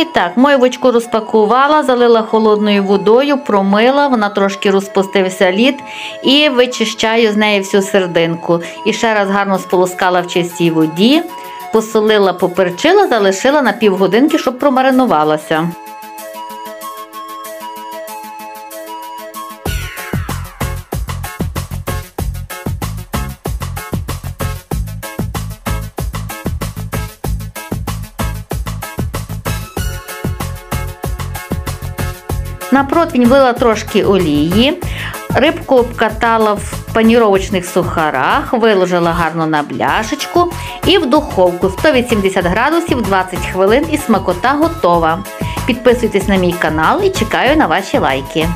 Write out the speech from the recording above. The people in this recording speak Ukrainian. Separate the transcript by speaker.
Speaker 1: І так, мойвочку розпакувала, залила холодною водою, промила, вона трошки розпустився лід і вичищаю з неї всю сердинку. І ще раз гарно сполоскала в чистій воді, посолила, поперчила, залишила на півгодинки, щоб промаринувалася. На противень влила трошки олії, рибку обкатала в паніровочних сухарах, виложила гарно на бляшечку і в духовку 180 градусів 20 хвилин і смакота готова. Підписуйтесь на мій канал і чекаю на ваші лайки.